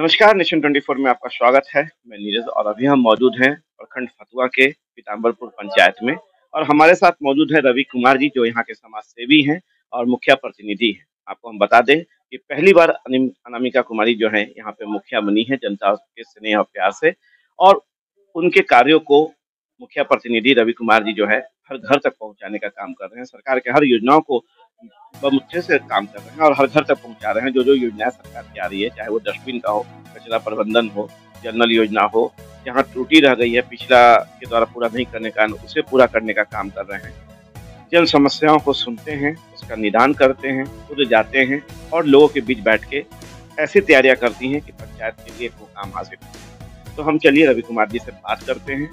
नमस्कार नेशन 24 में आपका स्वागत है। मैं नीरज और अभी हम मौजूद हैं प्रखंड फतुआ के पीताम्बरपुर पंचायत में और हमारे साथ मौजूद है रवि कुमार जी, जो यहाँ के समाज सेवी हैं और मुखिया प्रतिनिधि हैं। आपको हम बता दें कि पहली बार अनामिका कुमारी जो है, यहाँ पे मुखिया बनी है जनता के स्नेह और प्यार से और उनके कार्यों को मुखिया प्रतिनिधि रवि कुमार जी जो है हर घर तक पहुँचाने का काम कर रहे हैं। सरकार के हर योजनाओं को बमुच्छे से काम कर रहे हैं और हर घर तक पहुँचा रहे हैं। जो जो योजनाएँ सरकार की आ रही है, चाहे वो डस्टबिन का हो, कचरा प्रबंधन हो जनरल योजना हो, जहाँ त्रुटि रह गई है, पिछला के द्वारा पूरा नहीं करने का, उसे पूरा करने का काम कर रहे हैं। जन समस्याओं को सुनते हैं, उसका निदान करते हैं, खुद जाते हैं और लोगों के बीच बैठ के ऐसी तैयारियाँ करती हैं कि पंचायत के लिए वो काम हासिल तो हम चलिए रवि कुमार जी से बात करते हैं।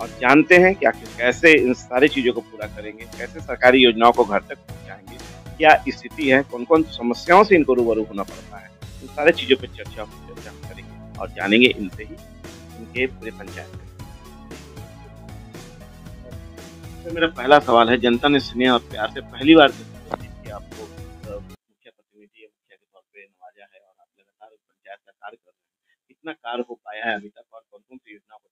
और जानते हैं कि आखिर कैसे इन सारी चीज़ों को पूरा करेंगे, कैसे सरकारी योजनाओं को घर तक पहुँचाएँगे, क्या स्थिति है कौन कौन समस्याओं से इनको रूबरू होना पड़ता है, इन सारे चीज़ों पर चर्चा चर्चा करेंगे और जानेंगे इनसे ही इनके पूरे पंचायत मेरा पहला सवाल है, जनता ने स्नेह और प्यार से पहली बार आपको मुख्य प्रतिनिधि मुखिया के तौर पर नवाजा है और आप लगातार पंचायत का कार्य कर रहे हैं। कितना कार्य हो पाया है अभी तक और कौन कौन सी योजना को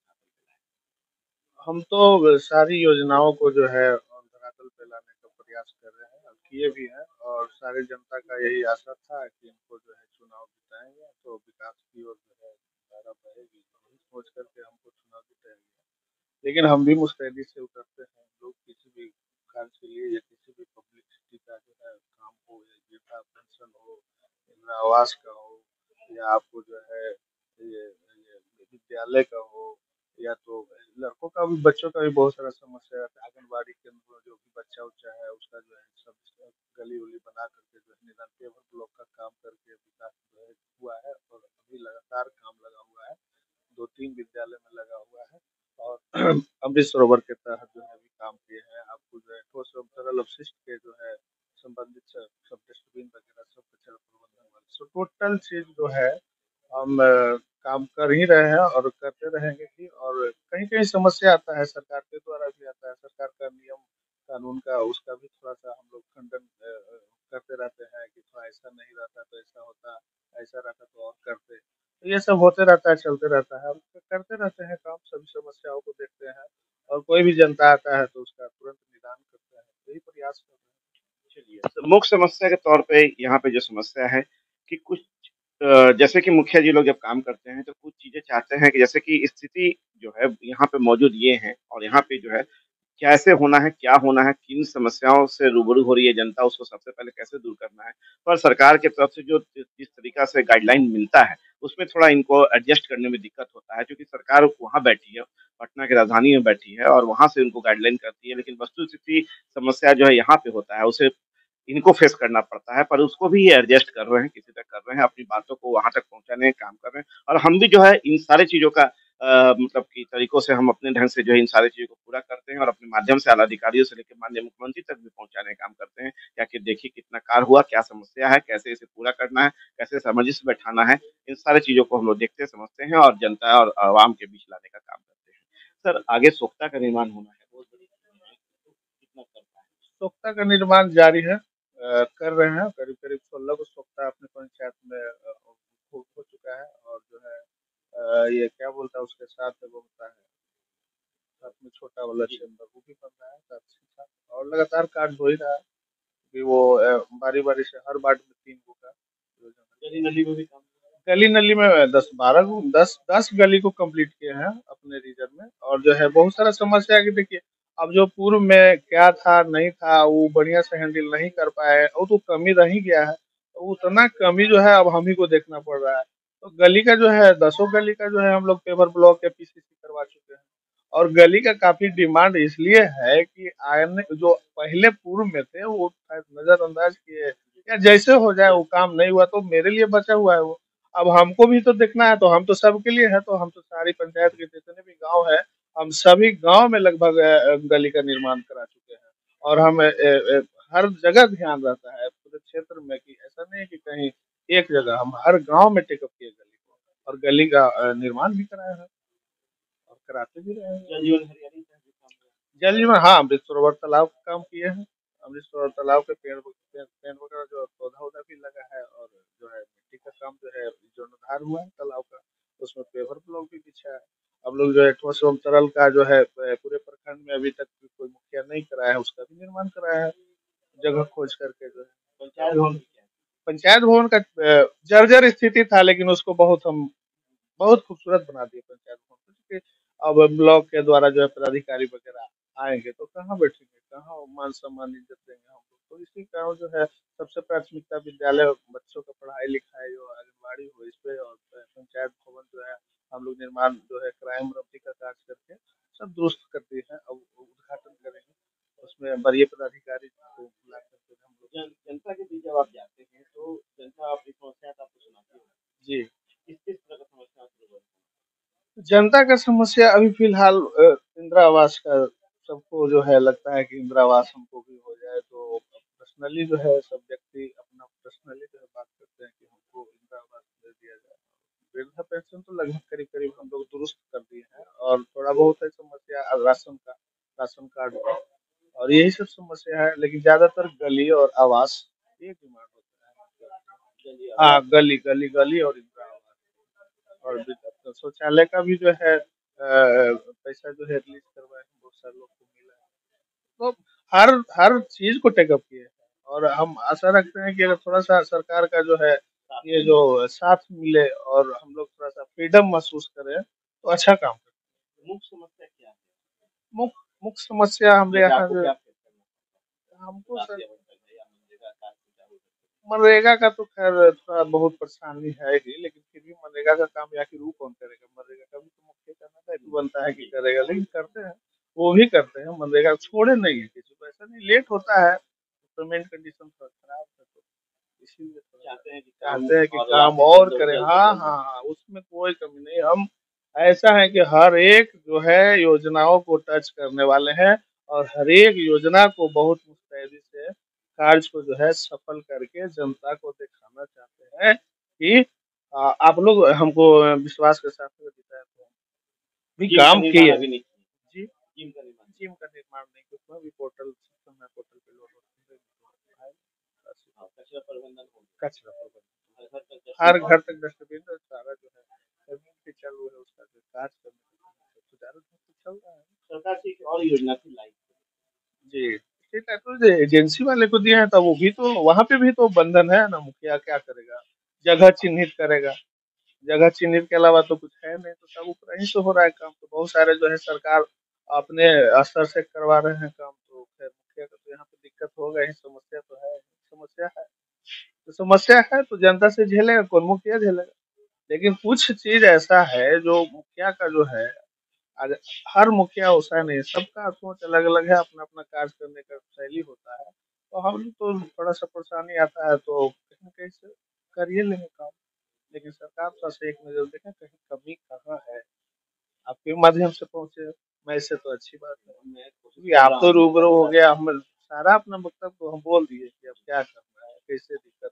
हम तो सारी योजनाओं को जो है, धरातल पे लाने का प्रयास कर रहे हैं, और किए भी हैं, और सारी जनता का यही आशा था कि इनको जो है चुनाव जिताएँगे तो विकास की ओर जो है, धारा बढ़ेगी यही सोच करके हमको चुनाव जिताया लेकिन हम भी मुस्तैदी से उतरते हैं। लोग किसी भी कार्य के लिए या किसी भी पब्लिसिटी का जो है काम हो, या वृद्धा पेंशन हो, इंदिरा आवास का हो, या आपको जो है ये विद्यालय का हो या तो लड़कों का भी, बच्चों का भी बहुत सारा समस्या रहता है। आंगनबाड़ी केंद्र में जो भी बच्चा उच्चा है, उसका जो है सब गली उली बना करके जो है निदान पेवर ब्लॉक का काम करके विकास जो है हुआ है और अभी लगातार काम लगा हुआ है। दो तीन विद्यालय में लगा हुआ है और अमृत सरोवर के तहत जो है अभी काम किए हैं। आपको जो है ठोस एवं तरल अपशिष्ट के जो है संबंधित सब डस्टबिन वगैरह सब कचरा प्रबंधन वाले। सो टोटल चीज़ जो है हम काम कर ही रहे हैं और करते रहेंगे भी और कहीं कहीं समस्या आता है सरकार के द्वारा भी आता है। सरकार का नियम, कानून का, उसका भी थोड़ा सा हम लोग खंडन करते रहते हैं कि थोड़ा ऐसा नहीं रहता तो ऐसा होता, ऐसा रहता तो और करते। तो ये सब होते रहता है, चलते रहता है। हम करते रहते हैं काम, सभी समस्याओं को देखते हैं और कोई भी जनता आता है तो उसका तुरंत निदान करते हैं। यही प्रयास कर हैं। चलिए, मुख्य समस्या के तौर पे यहाँ पे जो समस्या है कि कुछ जैसे कि मुखिया जी लोग जब काम करते हैं तो कुछ चीज़ें चाहते हैं कि जैसे कि स्थिति जो है, यहाँ पे मौजूद ये है और यहाँ पे जो है, कैसे होना है, क्या होना है, किन समस्याओं से रूबरू हो रही है जनता, उसको सबसे पहले कैसे दूर करना है? पर सरकार की तरफ़ से जो जिस तरीका से गाइडलाइन मिलता है, उसमें थोड़ा इनको एडजस्ट करने में दिक्कत होता है, क्योंकि सरकार वहाँ बैठी है, पटना की राजधानी में बैठी है और वहाँ से उनको गाइडलाइन करती है, लेकिन वस्तु स्थिति समस्या जो है यहाँ पे होता है, उसे इनको फेस करना पड़ता है पर उसको भी ये एडजस्ट कर रहे हैं किसी तक कर रहे हैं अपनी बातों को वहाँ तक पहुँचाने काम कर रहे हैं। और हम भी जो है इन सारे चीज़ों का आ, मतलब की तरीकों से हम अपने ढंग से जो है इन सारी चीज़ों को पूरा करते हैं और अपने माध्यम से आला अधिकारियों से लेकर माननीय मुख्यमंत्री तक भी पहुँचाने का काम करते हैं। कि देखिए कितना कार हुआ क्या समस्या है कैसे इसे पूरा करना है कैसे सामंजस्य बैठाना है इन सारी चीज़ों को हम लोग देखते समझते हैं और जनता और आवाम के बीच लाने का काम करते हैं। सर आगे सोख्ता का निर्माण होना है सोख्ता का निर्माण जारी है। कर रहे हैं करीब करीब सोलह को सोखता अपने पंचायत में हो, हो चुका है और जो है ये क्या बोलता है उसके साथ वो होता है साथ में छोटा वाला चेम्बर वो भी बन रहा है साथ साथ और लगातार कार्ड हो ही रहा है। कि वो बारी बारी से हर वार्ड में तीन गो का गली नली में भी काम गली नली में दस बारह दस दस गली को कंप्लीट किए हैं अपने रीजन में और जो है बहुत सारा समस्या है कि देखिए अब जो पूर्व में क्या था, नहीं था, वो बढ़िया से हैंडल नहीं कर पाए, वो तो कमी रह ही गया है। तो उतना कमी जो है, अब हम ही को देखना पड़ रहा है। तो गली का जो है, दसों गली का जो है, हम लोग पेपर ब्लॉक या पीसीसी करवा चुके हैं। और गली का काफ़ी डिमांड इसलिए है कि आने जो पहले पूर्व में थे, वो नजरअंदाज किए। या जैसे हो जाए, वो काम नहीं हुआ तो मेरे लिए बचा हुआ है वो। अब हमको भी तो देखना है तो हम तो सबके लिए है तो हम तो सारी पंचायत के जितने भी गाँव है हम सभी गाँव में लगभग गली का निर्माण करा चुके हैं। और हम ए, ए, हर जगह ध्यान रहता है पूरे क्षेत्र में कि ऐसा नहीं है कि कहीं एक जगह हम हर गाँव में टेकअप किए गली को और गली का निर्माण भी कराया है और कराते भी रहे हैं। जल जीवन हाँ अमृत सरोवर तालाब का काम किए हैं। अमृत सरोवर तालाब के पेड़ पेड़ वगैरह जो पौधा उधा भी लगा है और जो है मिट्टी का काम जो है जीर्णोद्धार हुआ है तालाब हम लोग जो है ठोस एवं तरल का जो है पूरे प्रखंड में अभी तक कोई मुखिया नहीं कराया है उसका भी निर्माण कराया है। जगह खोज करके जो है। पंचायत भवन पंचायत भवन का जर्जर स्थिति था लेकिन उसको बहुत हम बहुत खूबसूरत बना दिए पंचायत भवन क्योंकि अब ब्लॉक के द्वारा जो है पदाधिकारी वगैरह आएँगे तो कहाँ बैठेंगे कहाँ मान सम्मान इज़्ज़त देंगे हम तो इसी कारण जो है सबसे प्राथमिकता विद्यालय बच्चों का पढ़ाई लिखाई जो आंगनबाड़ी हो इस पे और पंचायत भवन जो है हम लोग निर्माण जो है क्राइम रफ्ती का कार्य करके सब दुरुस्त करते हैं अब उद्घाटन करेंगे। उसमें वरीय पदाधिकारी को बुला करके हम लोग जनता के बीच जब आप जाते हैं तो जनता अपनी समस्या आपको सुनाती है जी। किस किस तरह का समस्या जनता का समस्या अभी फ़िलहाल इंदिरा आवास का सबको जो है लगता है कि इंदिरा आवास हो तो पर्सनली जो है, सब व्यक्ति अपना पर्सनली जो है बात करते हैं कि हमको इंदिरा आवास दिया जाए। वृद्धा पेंशन तो लगभग करीब करीब हम लोग दुरुस्त कर दिए हैं और थोड़ा बहुत है समस्या राशन का, राशन कार्ड का। और यही सब समस्या है, लेकिन ज़्यादातर गली और आवास ये डिमांड होता है। हाँ गली गली गली और इंदिरा आवास। और तो शौचालय का भी जो है पैसा जो है रिलीज़ करवाए बहुत सारे लोग को मिला है। तो हर हर चीज़ को टेकअप किए और हम आशा रखते हैं कि अगर थोड़ा सा सरकार का जो है ये जो साथ मिले और हम लोग थोड़ा सा फ्रीडम महसूस करें तो अच्छा काम करें। मुख्य समस्या क्या है? मुख्य मुख्य समस्या हमारे यहाँ जो हमको मनरेगा का तो खैर थोड़ा बहुत परेशानी है ही लेकिन फिर भी मनरेगा का काम या कि रू कौन करेगा? मनरेगा का भी तो मुख्य करना दायित्व बनता है कि करेगा लेकिन करते हैं वो भी करते हैं मनरेगा छोड़े नहीं है किसी को ऐसा नहीं लेट होता है पेमेंट कंडीशन थोड़ा खराब है तो इसीलिए चाहते हैं कि चाहते हैं कि काम और करें। हाँ हाँ हाँ उसमें कोई कमी नहीं। हम ऐसा है कि हर एक जो है योजनाओं को टच करने वाले हैं और हर एक योजना को बहुत मुस्तैदी से कार्य को जो है सफल करके जनता को दिखाना चाहते हैं कि आ, आप लोग हमको विश्वास के साथ भी काम किए। जी। जिम का निर्माण। जिम का निर्माण नहीं उसमें भी पोर्टल सिस्टम है पोर्टल पे लोड कचरा प्रबंधन कचरा प्रबंधन। हर घर तक डस्टबिन और सारा जो है पे चालू है उसका जो कार्य करने से चल रहा है। सरकार से और योजना थी लाई जी तो एजेंसी वाले को दिया है तो वो भी तो वहाँ पे भी तो बंधन है ना मुखिया क्या करेगा? जगह चिन्हित करेगा। जगह चिन्हित के अलावा तो कुछ है नहीं तो सब ऊपर ही से हो रहा है काम तो बहुत सारे जो है सरकार अपने स्तर से करवा रहे हैं काम तो खैर मुखिया का तो यहाँ पे दिक्कत होगा ही समस्या तो है समस्या है। तो समस्या है तो जनता से झेलेगा कौन मुखिया झेलेगा? लेकिन कुछ चीज़ ऐसा है जो मुखिया का जो है आज हर मुखिया वैसा नहीं सबका सोच अलग अलग है अपना अपना कार्य करने का शैली होता है। तो हम तो थोड़ा सा परेशानी आता है तो कहीं कहीं से करिए लेंगे काम। लेकिन सरकार का से एक नज़र देखें कहीं कमी कहाँ है? आपके माध्यम से पहुँचे मैं इससे तो अच्छी बात है। क्योंकि आप तो रूबरू हो गया हम सारा अपना वक्तव्य तो हम बोल दिए कि अब क्या करना है कैसे दिक्कत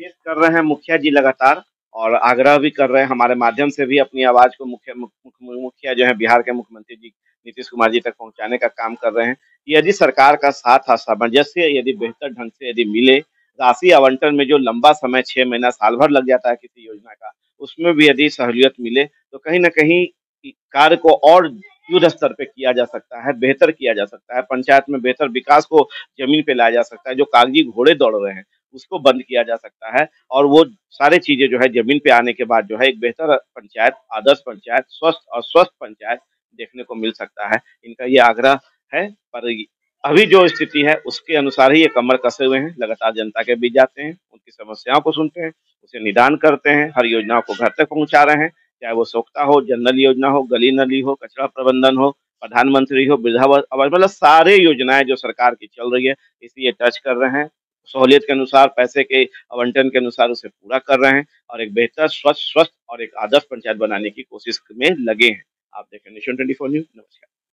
पेश कर रहे हैं मुखिया जी लगातार और आग्रह भी कर रहे हैं हमारे माध्यम से भी अपनी आवाज़ को मुख्य मुखिया जो है बिहार के मुख्यमंत्री जी नीतीश कुमार जी तक पहुँचाने का काम कर रहे हैं। यदि सरकार का साथ सामंजस्य, यदि बेहतर ढंग से यदि मिले, राशि आवंटन में जो लंबा समय छह महीना साल भर लग जाता है किसी योजना का, उसमें भी यदि सहूलियत मिले तो कहीं ना कहीं कार्य को और युद्ध स्तर पे किया जा सकता है, बेहतर किया जा सकता है। पंचायत में बेहतर विकास को ज़मीन पे लाया जा सकता है, जो कागज़ी घोड़े दौड़ रहे हैं। उसको बंद किया जा सकता है और वो सारे चीज़ें जो है ज़मीन पे आने के बाद जो है एक बेहतर पंचायत, आदर्श पंचायत, स्वस्थ और स्वस्थ पंचायत देखने को मिल सकता है। इनका ये आग्रह है, पर अभी जो स्थिति है उसके अनुसार ही ये कमर कसे हुए हैं, लगातार जनता के बीच जाते हैं, उनकी समस्याओं को सुनते हैं, उसे निदान करते हैं, हर योजनाओं को घर तक पहुँचा रहे हैं, चाहे वो सोखता हो, जनरल योजना हो, गली नली हो, कचरा प्रबंधन हो, प्रधानमंत्री हो, वृद्धावस्थ मतलब सारे योजनाएँ जो सरकार की चल रही है, इसलिए टच कर रहे हैं। सहूलियत के अनुसार, पैसे के आवंटन के अनुसार उसे पूरा कर रहे हैं और एक बेहतर स्वच्छ स्वस्थ और एक आदर्श पंचायत बनाने की कोशिश में लगे हैं। आप देखें नेशन ट्वेंटी न्यूज़ नमस्कार।